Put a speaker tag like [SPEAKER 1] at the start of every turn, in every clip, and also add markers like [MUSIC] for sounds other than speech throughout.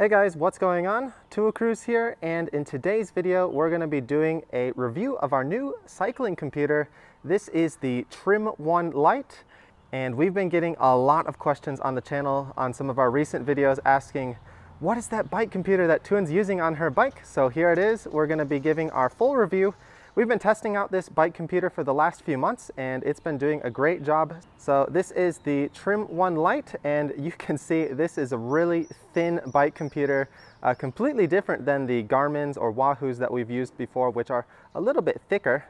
[SPEAKER 1] Hey guys, what's going on? Two Wheel Cruise here, and in today's video, we're gonna be doing a review of our new cycling computer. This is the Trimm One Lite, and we've been getting a lot of questions on the channel on some of our recent videos asking, what is that bike computer that Thuong's using on her bike? So here it is. We're gonna be giving our full review We've been testing out this bike computer for the last few months and it's been doing a great job. So this is the Trimm One Lite and you can see this is a really thin bike computer, uh, completely different than the Garmin's or Wahoo's that we've used before, which are a little bit thicker.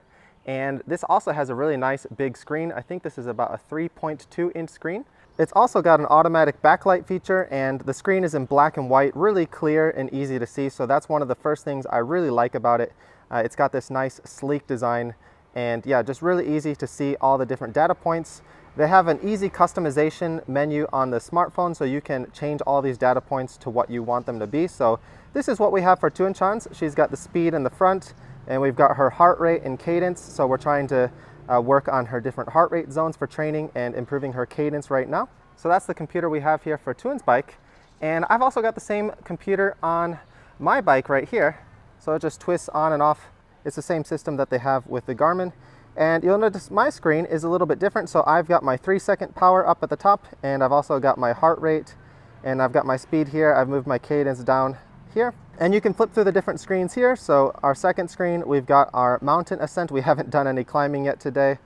[SPEAKER 1] And this also has a really nice big screen. I think this is about a 3.2 inch screen. It's also got an automatic backlight feature and the screen is in black and white, really clear and easy to see. So that's one of the first things I really like about it. Uh, it's got this nice sleek design and yeah, just really easy to see all the different data points. They have an easy customization menu on the smartphone so you can change all these data points to what you want them to be. So this is what we have for Thuong Chan's. She's got the speed in the front and we've got her heart rate and cadence. So we're trying to uh, work on her different heart rate zones for training and improving her cadence right now. So that's the computer we have here for Thuong's bike. And I've also got the same computer on my bike right here. So it just twists on and off. It's the same system that they have with the Garmin. And you'll notice my screen is a little bit different. So I've got my three second power up at the top and I've also got my heart rate and I've got my speed here. I've moved my cadence down here. And you can flip through the different screens here. So our second screen, we've got our mountain ascent. We [LAUGHS] haven't done any climbing yet today.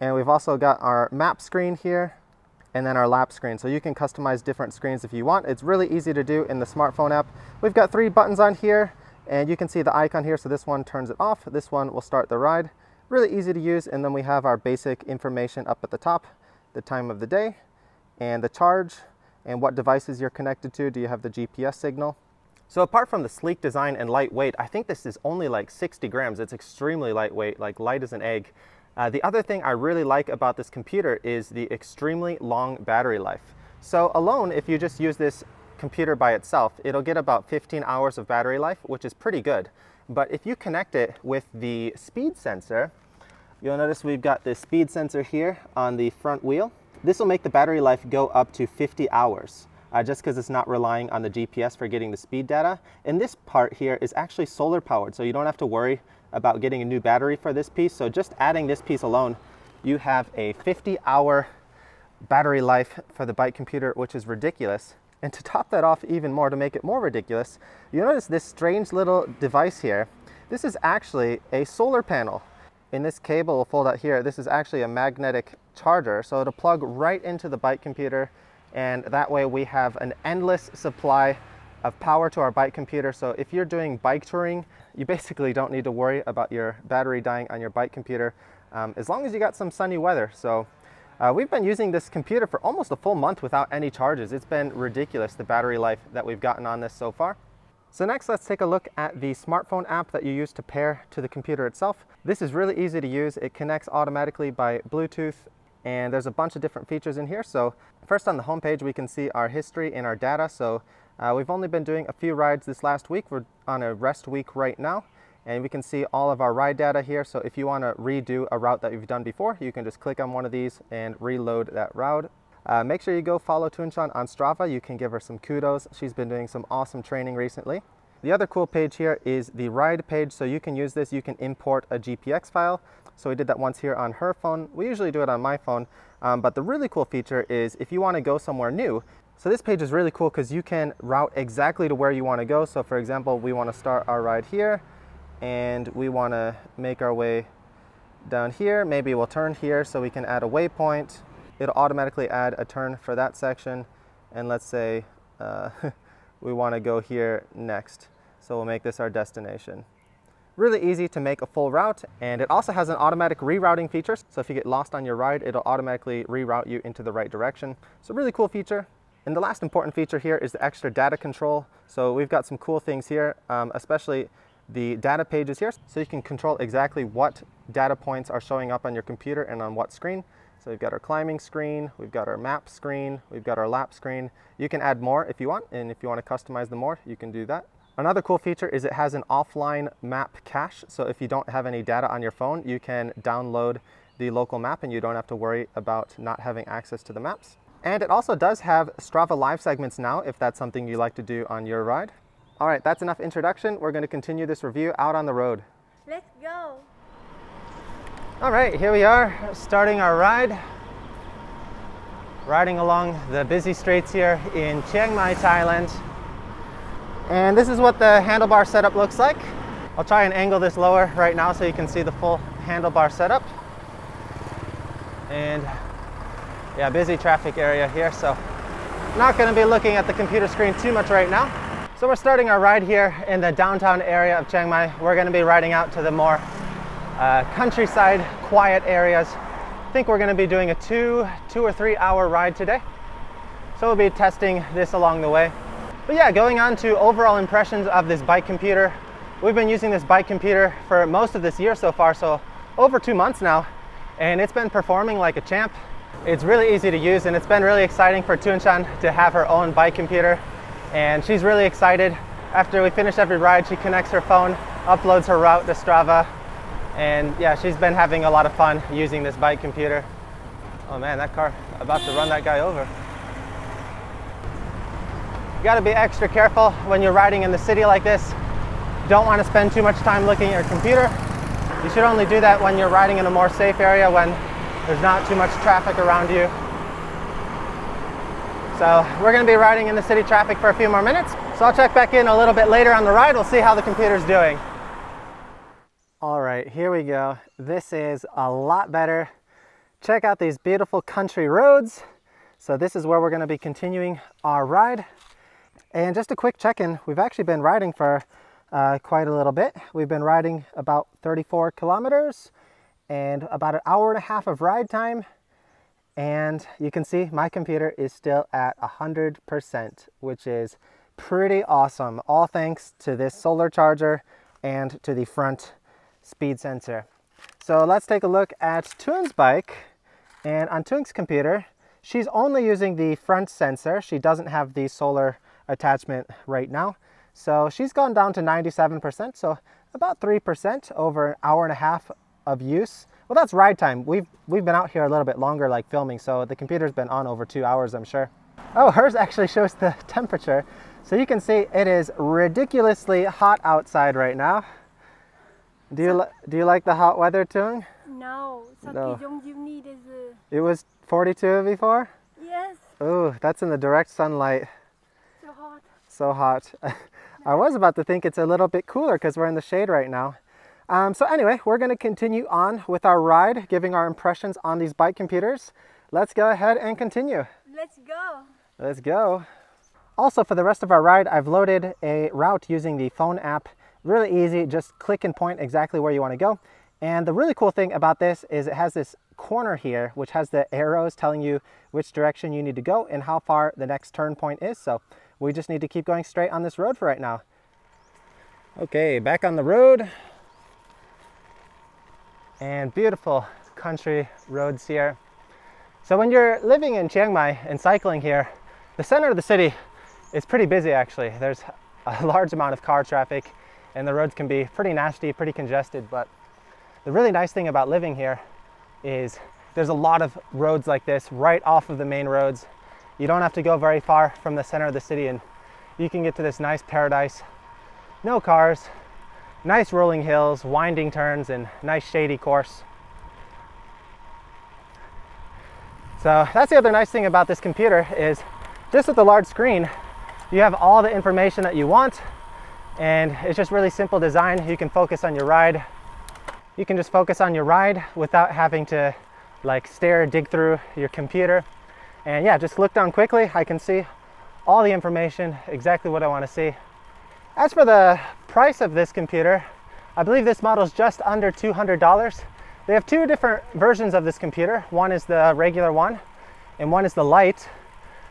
[SPEAKER 1] And we've also got our map screen here and then our lap screen. So you can customize different screens if you want. It's really easy to do in the smartphone app. We've got three buttons on here. And you can see the icon here, so this one turns it off. This one will start the ride. Really easy to use, and then we have our basic information up at the top, the time of the day, and the charge, and what devices you're connected to. Do you have the GPS signal? So apart from the sleek design and lightweight, I think this is only like 60 grams. It's extremely lightweight, like light as an egg. Uh, the other thing I really like about this computer is the extremely long battery life. So alone, if you just use this computer by itself, it'll get about 15 hours of battery life, which is pretty good. But if you connect it with the speed sensor, you'll notice we've got the speed sensor here on the front wheel. This will make the battery life go up to 50 hours. Uh, just because it's not relying on the GPS for getting the speed data. And this part here is actually solar powered, so you don't have to worry about getting a new battery for this piece. So just adding this piece alone, you have a 50 hour battery life for the bike computer, which is ridiculous. And to top that off even more, to make it more ridiculous, you notice this strange little device here. This is actually a solar panel. In this cable will fold out here, this is actually a magnetic charger. So it'll plug right into the bike computer. And that way we have an endless supply of power to our bike computer. So if you're doing bike touring, you basically don't need to worry about your battery dying on your bike computer um, as long as you got some sunny weather. So uh, we've been using this computer for almost a full month without any charges. It's been ridiculous, the battery life that we've gotten on this so far. So next, let's take a look at the smartphone app that you use to pair to the computer itself. This is really easy to use. It connects automatically by Bluetooth and there's a bunch of different features in here. So first on the homepage, we can see our history and our data. So uh, we've only been doing a few rides this last week. We're on a rest week right now and we can see all of our ride data here. So if you want to redo a route that you've done before, you can just click on one of these and reload that route. Uh, make sure you go follow Thuong Chan on Strava. You can give her some kudos. She's been doing some awesome training recently. The other cool page here is the ride page. So you can use this, you can import a GPX file. So we did that once here on her phone. We usually do it on my phone. Um, but the really cool feature is if you want to go somewhere new, so this page is really cool because you can route exactly to where you want to go. So for example, we want to start our ride here and we want to make our way down here. Maybe we'll turn here so we can add a waypoint. It'll automatically add a turn for that section. And let's say uh, [LAUGHS] we want to go here next. So we'll make this our destination. Really easy to make a full route and it also has an automatic rerouting feature. So if you get lost on your ride, it'll automatically reroute you into the right direction. So really cool feature. And the last important feature here is the extra data control. So we've got some cool things here, um, especially the data pages here so you can control exactly what data points are showing up on your computer and on what screen. So we've got our climbing screen, we've got our map screen, we've got our lap screen. You can add more if you want, and if you want to customize them more, you can do that. Another cool feature is it has an offline map cache. So if you don't have any data on your phone, you can download the local map and you don't have to worry about not having access to the maps. And it also does have Strava live segments now if that's something you like to do on your ride. All right, that's enough introduction. We're gonna continue this review out on the road.
[SPEAKER 2] Let's go.
[SPEAKER 1] All right, here we are starting our ride. Riding along the busy streets here in Chiang Mai, Thailand. And this is what the handlebar setup looks like. I'll try and angle this lower right now so you can see the full handlebar setup. And yeah, busy traffic area here, so not gonna be looking at the computer screen too much right now. So we're starting our ride here in the downtown area of Chiang Mai. We're gonna be riding out to the more uh, countryside, quiet areas. I think we're gonna be doing a two, two or three hour ride today. So we'll be testing this along the way. But yeah, going on to overall impressions of this bike computer. We've been using this bike computer for most of this year so far, so over two months now, and it's been performing like a champ. It's really easy to use and it's been really exciting for Thuong Chan to have her own bike computer. And she's really excited. After we finish every ride, she connects her phone, uploads her route to Strava. And yeah, she's been having a lot of fun using this bike computer. Oh man, that car about to run that guy over. You gotta be extra careful when you're riding in the city like this. Don't wanna spend too much time looking at your computer. You should only do that when you're riding in a more safe area when there's not too much traffic around you. So we're gonna be riding in the city traffic for a few more minutes. So I'll check back in a little bit later on the ride. We'll see how the computer's doing. All right, here we go. This is a lot better. Check out these beautiful country roads. So this is where we're gonna be continuing our ride. And just a quick check-in, we've actually been riding for uh, quite a little bit. We've been riding about 34 kilometers and about an hour and a half of ride time. And you can see my computer is still at 100%, which is pretty awesome. All thanks to this solar charger and to the front speed sensor. So let's take a look at Thuong's bike. And on Thuong's computer, she's only using the front sensor. She doesn't have the solar attachment right now. So she's gone down to 97%, so about 3% over an hour and a half of use. Well, that's ride time. We've, we've been out here a little bit longer, like filming, so the computer's been on over two hours, I'm sure. Oh, hers actually shows the [LAUGHS] temperature. So you can see it is ridiculously hot outside right now. Do you, do you like the hot weather, Thuong?
[SPEAKER 2] No,
[SPEAKER 1] No.
[SPEAKER 2] is uh,
[SPEAKER 1] It was 42 before?
[SPEAKER 2] yes,
[SPEAKER 1] Oh, that's in the direct sunlight.
[SPEAKER 2] so hot.
[SPEAKER 1] So hot. [LAUGHS] I was about to think it's a little bit cooler because we're in the shade right now. Um, so anyway, we're going to continue on with our ride, giving our impressions on these bike computers. Let's go ahead and continue.
[SPEAKER 2] Let's go.
[SPEAKER 1] Let's go. Also, for the rest of our ride, I've loaded a route using the phone app. Really easy, just click and point exactly where you want to go. And the really cool thing about this is it has this corner here, which has the arrows telling you which direction you need to go and how far the next turn point is. So we just need to keep going straight on this road for right now. Okay, back on the road and beautiful country roads here. So when you're living in Chiang Mai and cycling here, the center of the city is pretty busy actually. There's a [LAUGHS] large amount of car traffic and the roads can be pretty nasty, pretty congested, but the really nice thing about living here is there's a lot of roads like this right off of the main roads. You don't have to go very far from the center of the city and you can get to this nice paradise. No cars, nice rolling hills, winding turns, and nice shady course. So that's the other nice thing about this computer is just with the large screen, you have all the information that you want and it's just really simple design. You can focus on your ride. You can just focus on your ride without having to like stare, dig through your computer. And yeah, just look down quickly. I can see all the information, exactly what I want to see. As for the price of this computer, I believe this model is just under $200. They have two different versions of this computer. One is the regular one and one is the light.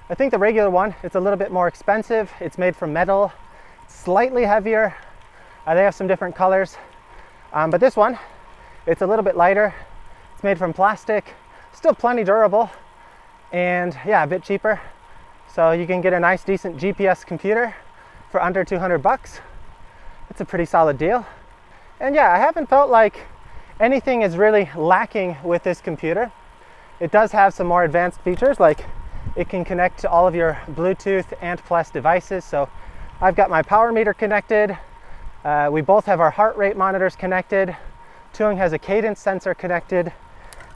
[SPEAKER 1] I think the regular one, it's a little bit more expensive. It's made from metal, slightly heavier. Uh, they have some different colors. Um, but this one, it's a little bit lighter. It's made from plastic, still plenty durable and yeah, a bit cheaper. So you can get a nice decent GPS computer for under 200 bucks. It's a pretty solid deal. And yeah, I haven't felt like anything is really lacking with this computer. It does have some more advanced features like It can connect to all of your Bluetooth ANT+ devices. So I've got my power meter connected. Uh, we both have our heart rate monitors connected. Thuong has a cadence sensor connected.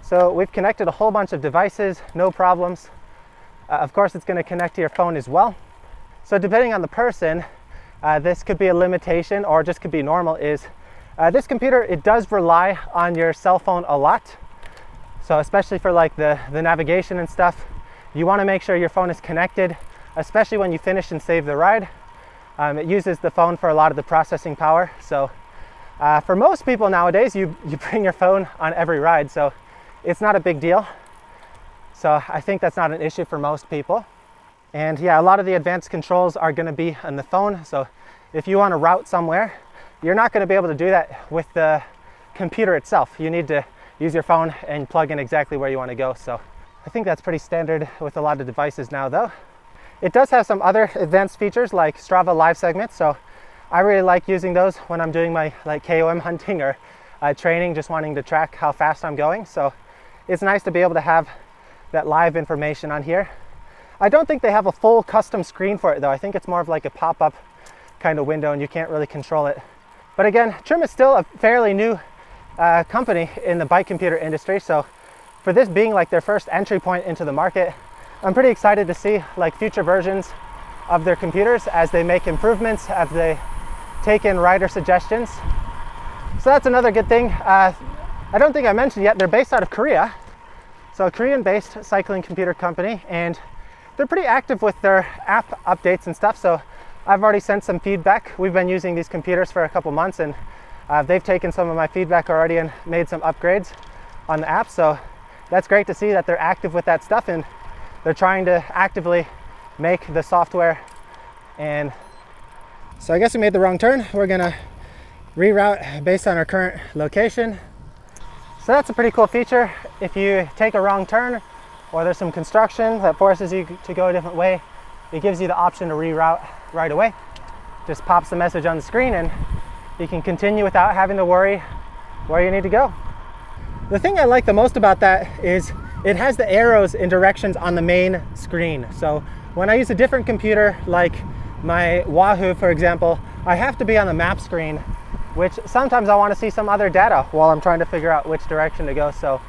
[SPEAKER 1] So we've connected a whole bunch of devices, no problems. Uh, of course, it's going to connect to your phone as well. So depending on the person, uh, this could be a limitation or just could be normal is uh, this computer, it does rely on your cell phone a lot. So especially for like the, the navigation and stuff, you want to make sure your phone is connected, especially when you finish and save the ride. Um, it uses the phone for a lot of the processing power. So uh, for most people nowadays, you, you [LAUGHS] bring your phone on every ride. So it's not a big deal. So I think that's not an issue for most people. And yeah, a lot of the advanced controls are gonna be on the phone. So if you wanna route somewhere, you're not gonna be able to do that with the computer itself. You need to use your phone and plug in exactly where you wanna go. So I think that's pretty standard with a lot of devices now though. It does have some other advanced features like Strava live segments. So I really like using those when I'm doing my like KOM hunting or uh, training, just wanting to track how fast I'm going. So it's nice to be able to have that live information on here. I don't think they have a full custom screen for it though. I think it's more of like a pop-up kind of window and you can't really control it. But again, Trimm is still a fairly new uh, company in the bike computer industry. So for this being like their first entry point into the market, I'm pretty excited to see like future versions of their computers as they make improvements, as they take in rider suggestions. So that's another good thing. Uh, I don't think I mentioned yet, they're based out of Korea. So a Korean-based cycling computer company, and they're pretty active with their app updates and stuff. So I've already sent some feedback. We've been using these computers for a couple months, and uh, they've taken some of my feedback already and made some upgrades on the app. So that's great to see that they're active with that stuff, and they're trying to actively make the software. And so I guess we made the wrong turn. We're gonna reroute based on our current location. So that's a pretty cool feature. If you take a wrong turn or there's some construction that forces you to go a different way, it gives you the option to reroute right away. Just pops the message on the screen and you can continue without having to worry where you need to go. The thing I like the most about that is it has the arrows and directions on the main screen. So when I use a different computer like my Wahoo, for example, I have to be on the map screen which sometimes I want to see some other data while I'm trying to figure out which direction to go. So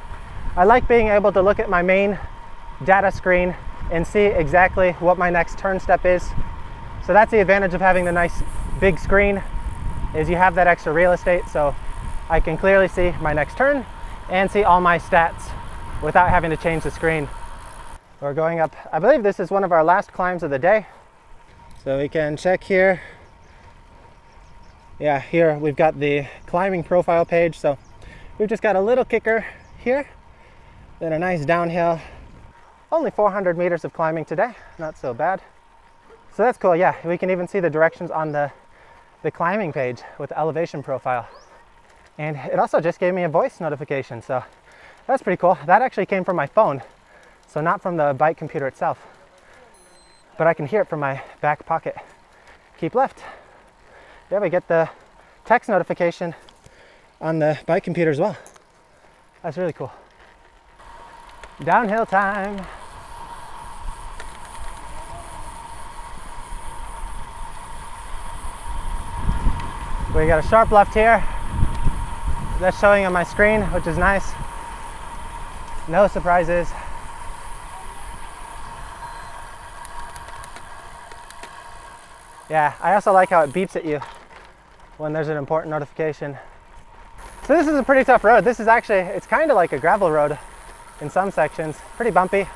[SPEAKER 1] I like being able to look at my main data screen and see exactly what my next turn step is. So that's the advantage of having the nice big screen is you have that extra real estate so I can clearly see my next turn and see all my stats without having to change the screen. We're going up, I believe this is one of our last climbs of the day. So we can check here yeah, here we've got the climbing profile page. So we've just got a little kicker here, then a nice downhill. Only 400 meters of climbing today, not so bad. So that's cool, yeah. We can even see the directions on the, the climbing page with the elevation profile. And it also just gave me a voice notification, so that's pretty cool. That actually came from my phone, so not from the bike computer itself. But I can hear it from my back pocket. Keep left yeah, we get the text notification on the bike computer as well. That's really cool. Downhill time. We got a sharp left here. That's showing on my screen, which is nice. No surprises. Yeah, I also like how it beeps at you when there's an important notification. So this is a pretty tough road. This is actually, it's kind of like a gravel road in some sections, pretty bumpy.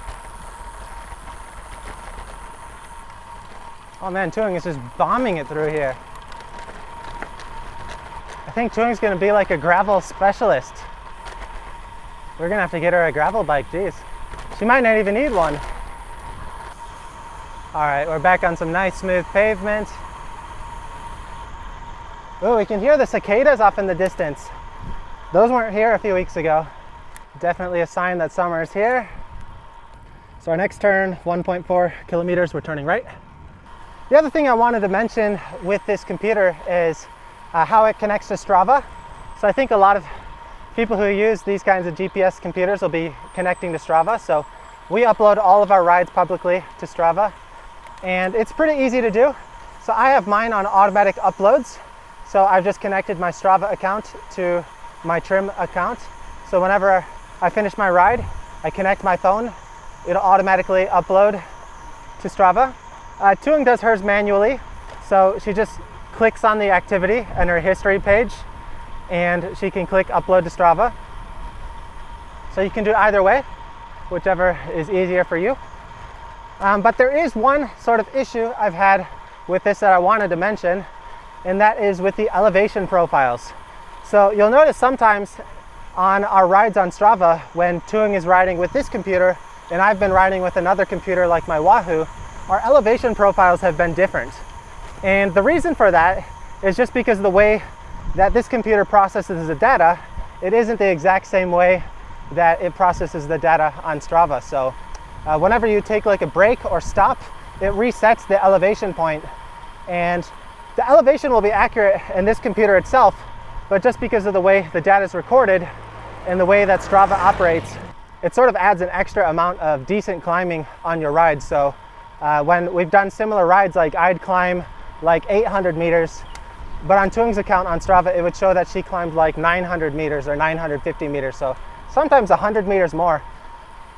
[SPEAKER 1] Oh man, Thuong is just bombing it through here. I think Thuong's gonna be like a gravel specialist. We're gonna have to get her a gravel bike, geez. She might not even need one. All right, we're back on some nice smooth pavement. Oh, we can hear the cicadas off in the distance. Those weren't here a few weeks ago. Definitely a sign that summer is here. So our next turn, 1.4 kilometers, we're turning right. The other thing I wanted to mention with this computer is uh, how it connects to Strava. So I think a lot of people who use these kinds of GPS computers will be connecting to Strava. So we upload all of our rides publicly to Strava and it's pretty easy to do. So I have mine on automatic uploads. So I've just connected my Strava account to my Trimm account. So whenever I finish my ride, I connect my phone, it'll automatically upload to Strava. Uh, Thuong does hers manually. So she just clicks on the activity and her history page and she can click upload to Strava. So you can do either way, whichever is easier for you. Um, but there is one sort of issue I've had with this that I wanted to mention, and that is with the elevation profiles. So you'll notice sometimes on our rides on Strava, when Thuong is riding with this computer, and I've been riding with another computer like my Wahoo, our elevation profiles have been different. And the reason for that is just because the way that this computer processes the data, it isn't the exact same way that it processes the data on Strava. So uh, whenever you take like a break or stop, it resets the elevation point and the elevation will be accurate in this computer itself, but just because of the way the data is recorded and the way that Strava operates, it sort of adds an extra amount of decent climbing on your ride. So uh, when we've done similar rides, like I'd climb like 800 meters, but on Thuong's account on Strava, it would show that she climbed like 900 meters or 950 meters. So sometimes 100 meters more.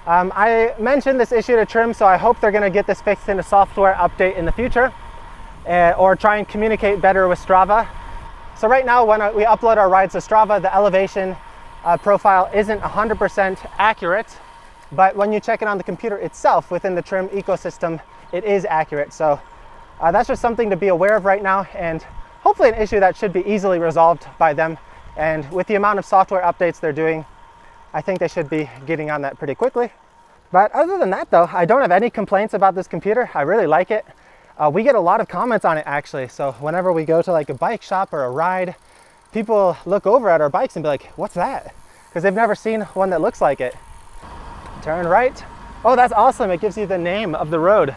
[SPEAKER 1] Um, I mentioned this issue to Trimm, so I hope they're gonna get this fixed in a software update in the future uh, or try and communicate better with Strava. So right now when we upload our rides to Strava, the elevation uh, profile isn't 100% accurate, but when you check it on the computer itself within the Trimm ecosystem, it is accurate. So uh, that's just something to be aware of right now and hopefully an issue that should be easily resolved by them. And with the amount of software updates they're doing, I think they should be getting on that pretty quickly. But other than that though, I don't have any complaints about this computer. I really like it. Uh, we get a lot of comments on it actually. So whenever we go to like a bike shop or a ride, people look over at our bikes and be like, what's that? Because they've never seen one that looks like it. Turn right. Oh, that's awesome. It gives you the name of the road.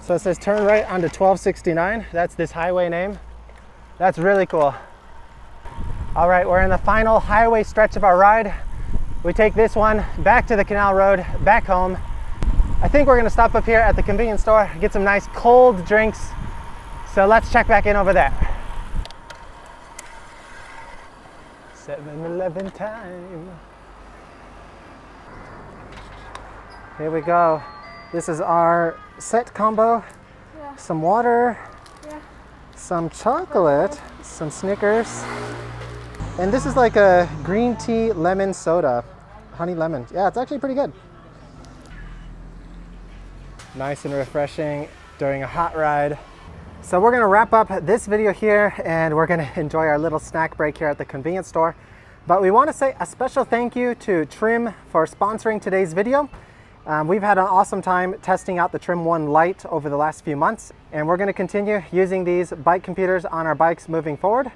[SPEAKER 1] So it says turn right onto 1269. That's this highway name. That's really cool. All right, we're in the final highway stretch of our ride. We take this one back to the canal road, back home. I think we're gonna stop up here at the convenience store, get some nice cold drinks. So let's check back in over there. 7-Eleven time. Here we go. This is our set combo.
[SPEAKER 2] Yeah.
[SPEAKER 1] Some water,
[SPEAKER 2] Yeah.
[SPEAKER 1] some chocolate, some Snickers. And this is like a green tea lemon soda honey lemon. Yeah, it's actually pretty good. Nice and refreshing during a hot ride. So we're gonna wrap up this video here and we're gonna [LAUGHS] enjoy our little snack break here at the convenience store. But we wanna say a special thank you to Trimm for sponsoring today's video. Um, we've had an awesome time testing out the Trimm One Lite over the last few months and we're gonna continue using these bike computers on our bikes moving forward.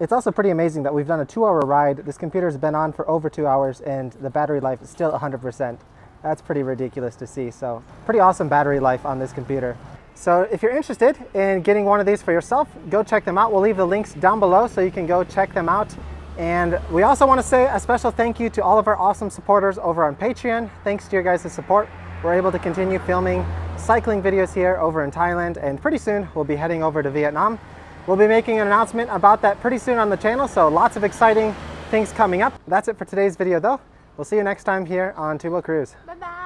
[SPEAKER 1] It's also pretty amazing that we've done a two hour ride. This computer's been on for over two hours and the battery life is still 100%. That's pretty ridiculous to see. So pretty awesome battery life on this computer. So if you're interested in getting one of these for yourself, go check them out. We'll leave the links down below so you can go check them out. And we also want to say a special thank you to all of our awesome supporters over on Patreon. Thanks to your guys' support, we're able to continue filming cycling videos here over in Thailand and pretty soon we'll be heading over to Vietnam. We'll be making an announcement about that pretty soon on the channel, so lots of exciting things coming up. That's it for today's video though. We'll see you next time here on Wheel Cruise.
[SPEAKER 2] Bye bye.